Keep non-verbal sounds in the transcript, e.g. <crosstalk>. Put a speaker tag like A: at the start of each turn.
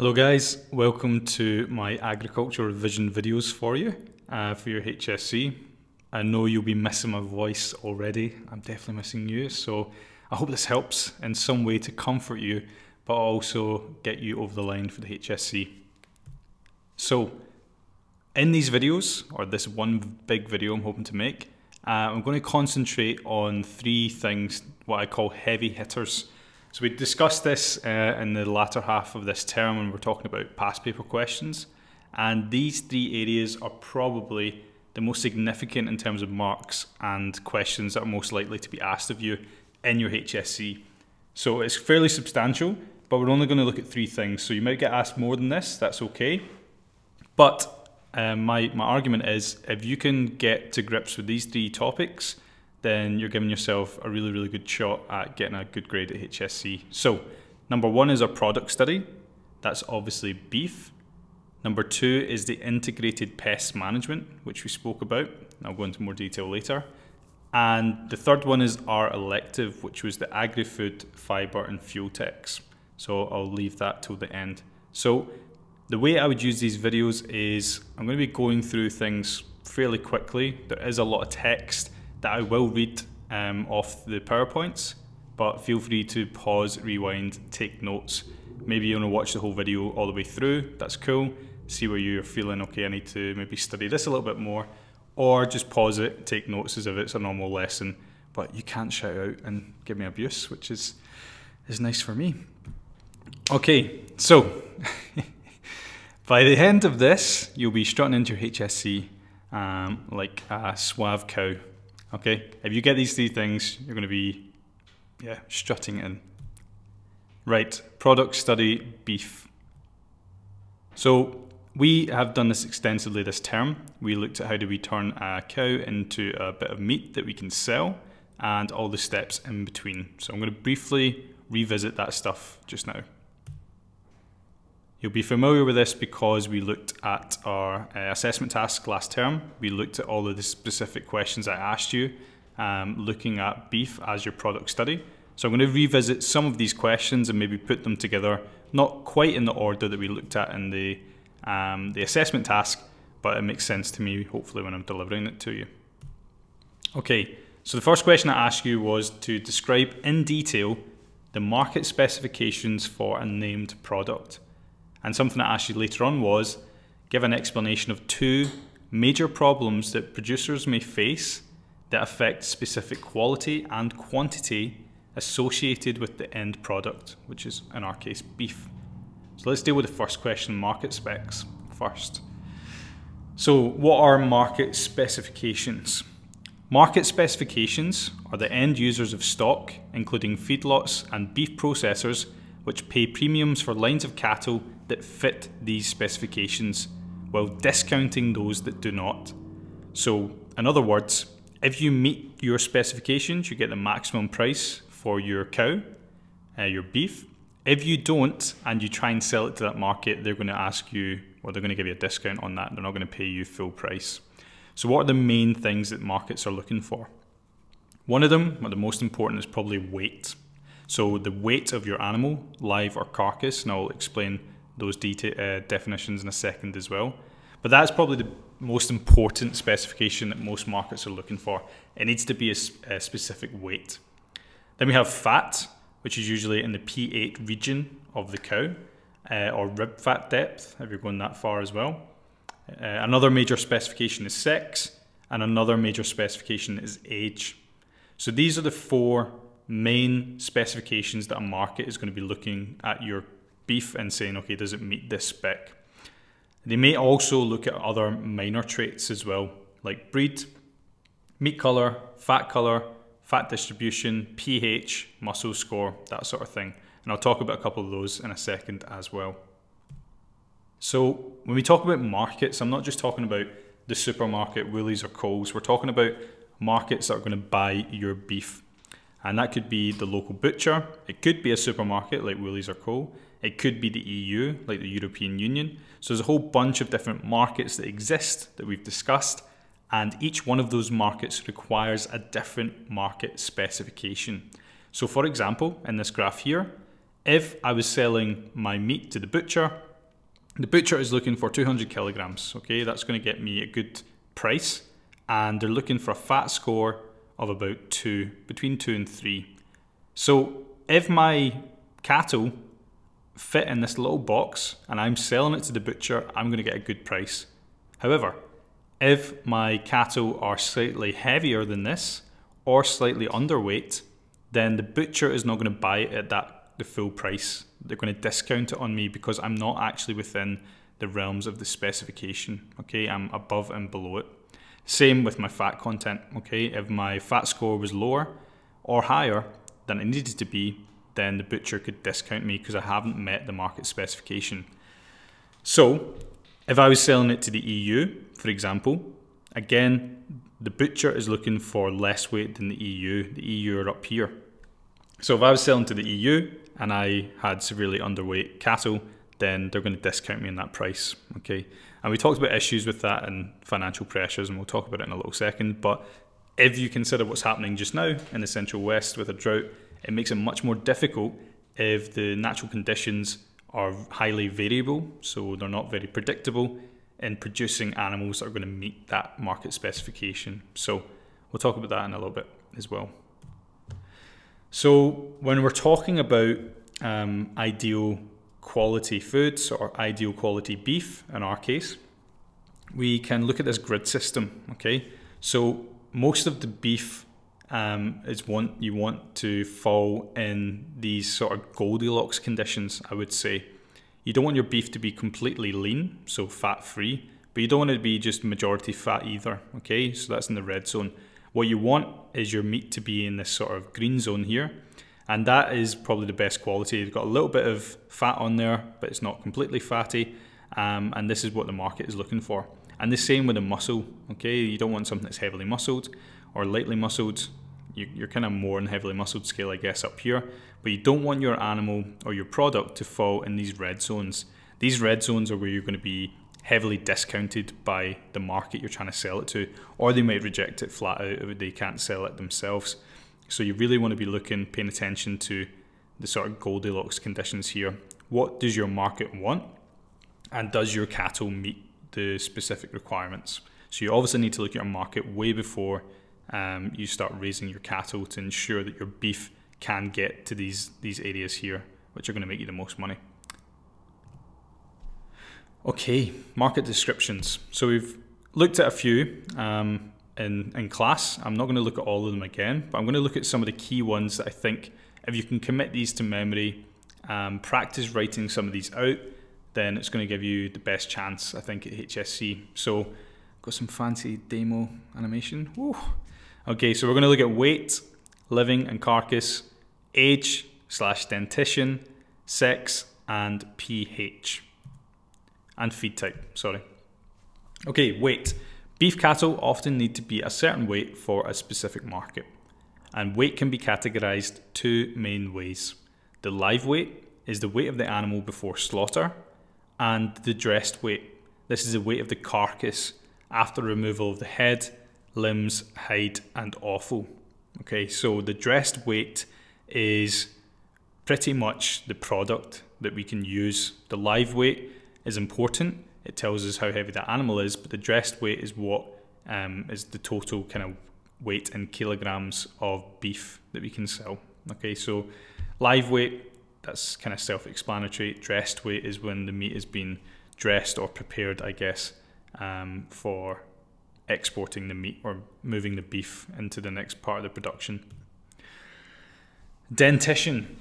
A: Hello guys, welcome to my agriculture revision videos for you, uh, for your HSC. I know you'll be missing my voice already, I'm definitely missing you, so I hope this helps in some way to comfort you, but also get you over the line for the HSC. So, in these videos, or this one big video I'm hoping to make, uh, I'm going to concentrate on three things, what I call heavy hitters so we discussed this uh, in the latter half of this term when we're talking about past paper questions. And these three areas are probably the most significant in terms of marks and questions that are most likely to be asked of you in your HSC. So it's fairly substantial, but we're only going to look at three things. So you might get asked more than this, that's okay. But um, my, my argument is if you can get to grips with these three topics, then you're giving yourself a really, really good shot at getting a good grade at HSC. So, number one is our product study. That's obviously beef. Number two is the integrated pest management, which we spoke about. I'll go into more detail later. And the third one is our elective, which was the agri-food, fibre and fuel techs. So I'll leave that till the end. So the way I would use these videos is I'm going to be going through things fairly quickly. There is a lot of text that I will read um, off the PowerPoints, but feel free to pause, rewind, take notes. Maybe you want to watch the whole video all the way through, that's cool. See where you're feeling, okay, I need to maybe study this a little bit more, or just pause it, take notes as if it's a normal lesson, but you can't shout out and give me abuse, which is, is nice for me. Okay, so <laughs> by the end of this, you'll be strutting into your HSC um, like a suave cow Okay, if you get these three things, you're going to be, yeah, strutting in. Right, product study beef. So we have done this extensively this term. We looked at how do we turn a cow into a bit of meat that we can sell and all the steps in between. So I'm going to briefly revisit that stuff just now. You'll be familiar with this because we looked at our uh, assessment task last term. We looked at all of the specific questions I asked you, um, looking at beef as your product study. So I'm going to revisit some of these questions and maybe put them together, not quite in the order that we looked at in the, um, the assessment task, but it makes sense to me, hopefully, when I'm delivering it to you. Okay, so the first question I asked you was to describe in detail the market specifications for a named product. And something I asked you later on was give an explanation of two major problems that producers may face that affect specific quality and quantity associated with the end product, which is in our case beef. So let's deal with the first question market specs first. So, what are market specifications? Market specifications are the end users of stock, including feedlots and beef processors, which pay premiums for lines of cattle that fit these specifications while discounting those that do not. So, in other words, if you meet your specifications, you get the maximum price for your cow, uh, your beef. If you don't and you try and sell it to that market, they're going to ask you, or they're going to give you a discount on that. They're not going to pay you full price. So, what are the main things that markets are looking for? One of them, or the most important, is probably weight. So, the weight of your animal, live or carcass, and I'll explain those uh, definitions in a second as well. But that's probably the most important specification that most markets are looking for. It needs to be a, a specific weight. Then we have fat, which is usually in the P8 region of the cow, uh, or rib fat depth, if you're going that far as well. Uh, another major specification is sex, and another major specification is age. So these are the four main specifications that a market is going to be looking at your beef and saying, okay, does it meet this spec? They may also look at other minor traits as well, like breed, meat colour, fat colour, fat distribution, pH, muscle score, that sort of thing. And I'll talk about a couple of those in a second as well. So when we talk about markets, I'm not just talking about the supermarket, Woolies or Coles. We're talking about markets that are going to buy your beef. And that could be the local butcher. It could be a supermarket like Woolies or Coles. It could be the EU, like the European Union. So there's a whole bunch of different markets that exist that we've discussed, and each one of those markets requires a different market specification. So, for example, in this graph here, if I was selling my meat to the butcher, The butcher is looking for 200 kilograms. Okay, that's going to get me a good price, and they're looking for a fat score of about two, between two and three. So if my cattle fit in this little box and I'm selling it to the butcher, I'm going to get a good price. However, if my cattle are slightly heavier than this or slightly underweight, then the butcher is not going to buy it at that the full price. They're going to discount it on me because I'm not actually within the realms of the specification. Okay, I'm above and below it. Same with my fat content. Okay, if my fat score was lower or higher than it needed to be, then the butcher could discount me because I haven't met the market specification. So, if I was selling it to the EU, for example, again, the butcher is looking for less weight than the EU. The EU are up here. So if I was selling to the EU and I had severely underweight cattle, then they're going to discount me in that price. Okay. And we talked about issues with that and financial pressures, and we'll talk about it in a little second. But if you consider what's happening just now in the Central West with a drought, it makes it much more difficult if the natural conditions are highly variable, so they're not very predictable in producing animals that are going to meet that market specification. So we'll talk about that in a little bit as well. So when we're talking about um, ideal quality foods or ideal quality beef in our case, we can look at this grid system. Okay, so most of the beef um, is want you want to fall in these sort of Goldilocks conditions. I would say you don't want your beef to be completely lean, so fat free, but you don't want it to be just majority fat either. Okay, so that's in the red zone. What you want is your meat to be in this sort of green zone here, and that is probably the best quality. You've got a little bit of fat on there, but it's not completely fatty, um, and this is what the market is looking for. And the same with the muscle. Okay, you don't want something that's heavily muscled or lightly muscled you're kind of more on heavily muscled scale, I guess, up here. But you don't want your animal or your product to fall in these red zones. These red zones are where you're going to be heavily discounted by the market you're trying to sell it to, or they might reject it flat out if they can't sell it themselves. So you really want to be looking, paying attention to the sort of Goldilocks conditions here. What does your market want? And does your cattle meet the specific requirements? So you obviously need to look at your market way before um, you start raising your cattle to ensure that your beef can get to these, these areas here, which are going to make you the most money. Okay, market descriptions. So we've looked at a few um, in, in class. I'm not going to look at all of them again, but I'm going to look at some of the key ones that I think if you can commit these to memory, um, practice writing some of these out, then it's going to give you the best chance, I think, at HSC. So got some fancy demo animation. Woo. Okay, so we're going to look at weight, living and carcass, age slash dentition, sex, and pH. And feed type, sorry. Okay, weight. Beef cattle often need to be a certain weight for a specific market. And weight can be categorized two main ways. The live weight is the weight of the animal before slaughter, and the dressed weight. This is the weight of the carcass after removal of the head limbs, hide, and offal. Okay, so the dressed weight is pretty much the product that we can use. The live weight is important. It tells us how heavy that animal is, but the dressed weight is what um, is the total kind of weight in kilograms of beef that we can sell. Okay, so live weight, that's kind of self-explanatory. Dressed weight is when the meat has been dressed or prepared, I guess, um, for exporting the meat or moving the beef into the next part of the production. Dentition.